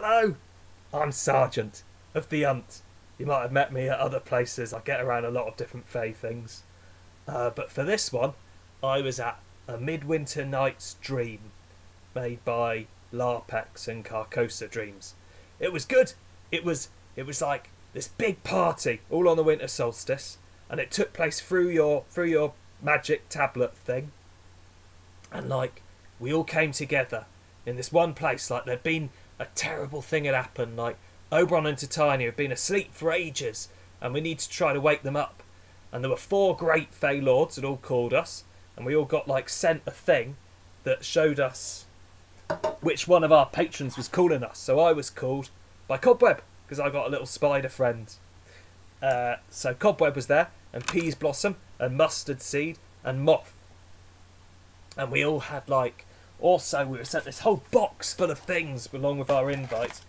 Hello, I'm Serjeant of the Unt. You might have met me at other places. I get around a lot of different Fey things. Uh, but for this one, I was at a Midwinter Night's Dream, made by LARPX and Carcosa Dreams. It was good. It was it was like this big party all on the winter solstice, and it took place through your through your magic tablet thing. And like we all came together in this one place, like there'd been a terrible thing had happened, like Oberon and Titania have been asleep for ages, and we need to try to wake them up. And there were four great Fey Lords that all called us, and we all got like sent a thing that showed us which one of our patrons was calling us. So I was called by Cobweb because I got a little spider friend. Uh, so Cobweb was there, and Peaseblossom, and Mustard Seed, and Moth. And we all had like. Also, we were sent this whole box full of things along with our invite.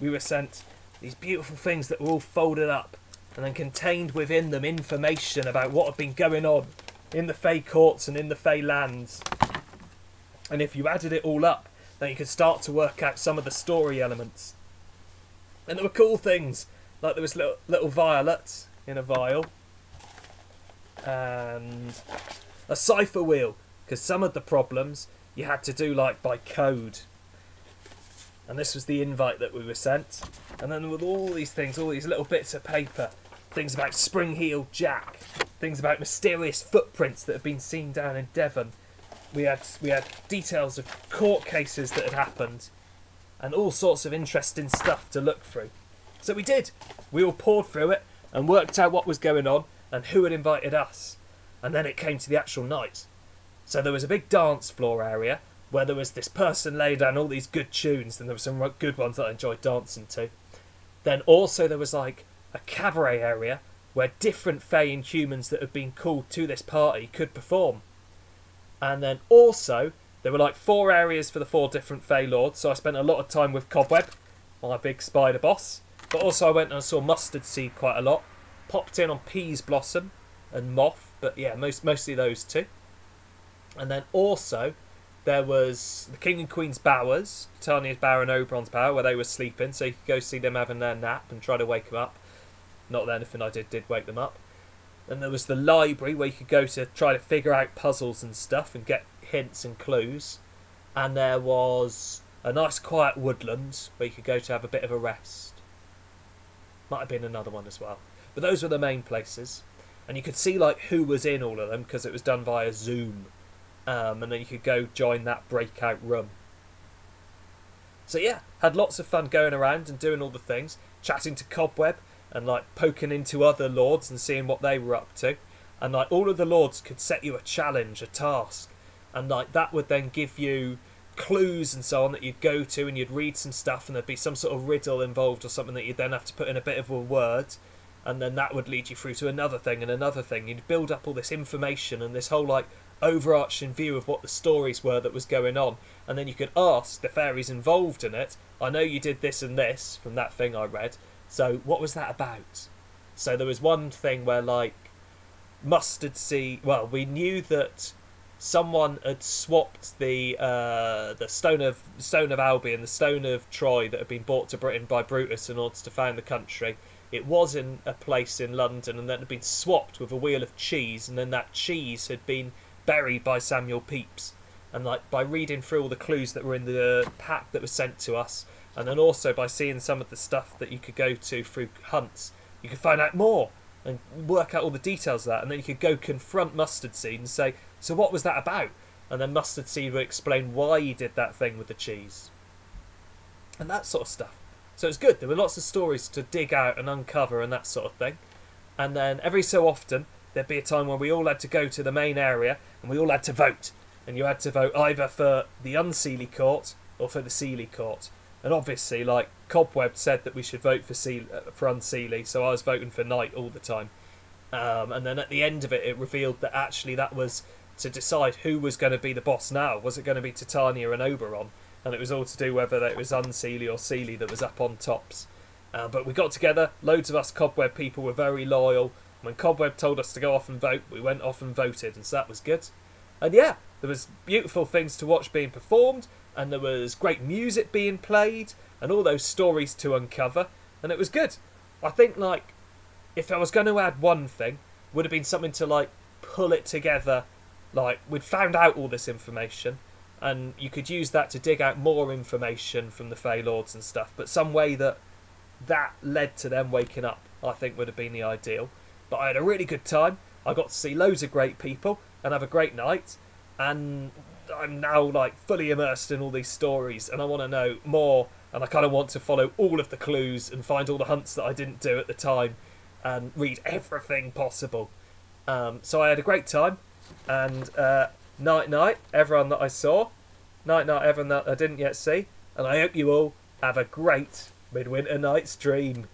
We were sent these beautiful things that were all folded up and then contained within them information about what had been going on in the Fey courts and in the Fey lands. And if you added it all up, then you could start to work out some of the story elements. And there were cool things, like there was little, little violets in a vial, and a cipher wheel, because some of the problems you had to do like by code. And this was the invite that we were sent. And then with all these things, all these little bits of paper, things about Spring Heel Jack, things about mysterious footprints that have been seen down in Devon. We had we had details of court cases that had happened, and all sorts of interesting stuff to look through. So we did. We all poured through it and worked out what was going on and who had invited us. And then it came to the actual night. So there was a big dance floor area where there was this person laid down all these good tunes, and there were some good ones that I enjoyed dancing to. Then also there was like a cabaret area where different Fey humans that had been called to this party could perform. And then also there were like four areas for the four different Fey Lords, so I spent a lot of time with Cobweb, my big spider boss. But also I went and saw Mustard Seed quite a lot. Popped in on Peaseblossom and Moth, but yeah, most mostly those two. And then also there was the King and Queen's Bowers, Tania's Bower and Oberon's Bower, where they were sleeping, so you could go see them having their nap and try to wake them up. Not that anything I did did wake them up. Then there was the library where you could go to try to figure out puzzles and stuff and get hints and clues. And there was a nice quiet woodland where you could go to have a bit of a rest. Might have been another one as well. But those were the main places. And you could see like who was in all of them because it was done via Zoom. Um, and then you could go join that breakout room. So yeah, had lots of fun going around and doing all the things, chatting to Cobweb and like poking into other lords and seeing what they were up to. And like all of the lords could set you a challenge, a task, and like that would then give you clues and so on that you'd go to and you'd read some stuff and there'd be some sort of riddle involved or something that you'd then have to put in a bit of a word and then that would lead you through to another thing and another thing you'd build up all this information and this whole like overarching view of what the stories were that was going on. And then you could ask the fairies involved in it i know you did this and this from that thing i read. So what was that about? So there was one thing where like mustard seed well we knew that someone had swapped the uh, the stone of stone of Albion, the stone of Troy that had been brought to Britain by Brutus in order to found the country. It was in a place in London, and then had been swapped with a wheel of cheese, and then that cheese had been buried by Samuel Pepys. And like by reading through all the clues that were in the pack that was sent to us, and then also by seeing some of the stuff that you could go to through hunts, you could find out more and work out all the details of that, and then you could go confront Mustard Seed and say, "So what was that about?" And then Mustard Seed would explain why he did that thing with the cheese, and that sort of stuff. So it's good. There were lots of stories to dig out and uncover and that sort of thing. And then every so often there'd be a time when we all had to go to the main area and we all had to vote, and you had to vote either for the Unseelie Court or for the Seelie Court. And obviously, like Cobweb said that we should vote for Seal, uh, for so I was voting for Knight all the time. Um, and then at the end of it, it revealed that actually that was to decide who was going to be the boss now. Was it going to be Titania and Oberon? And it was all to do whether it was Unseelie or Seelie that was up on tops. Uh, but we got together, loads of us Cobweb people were very loyal. When Cobweb told us to go off and vote, we went off and voted, and so that was good. And yeah, there was beautiful things to watch being performed, and there was great music being played, and all those stories to uncover, and it was good. I think like if I was going to add one thing, would have been something to like pull it together. Like we'd found out all this information, and you could use that to dig out more information from the Fey Lords and stuff. But some way that that led to them waking up, I think would have been the ideal. But I had a really good time. I got to see loads of great people and have a great night. And I'm now like fully immersed in all these stories, and I want to know more. And I kind of want to follow all of the clues and find all the hunts that I didn't do at the time, and read everything possible. Um, so I had a great time, and uh, night night everyone that I saw, night night everyone that I didn't yet see, and I hope you all have a great Midwinter Night's Dream.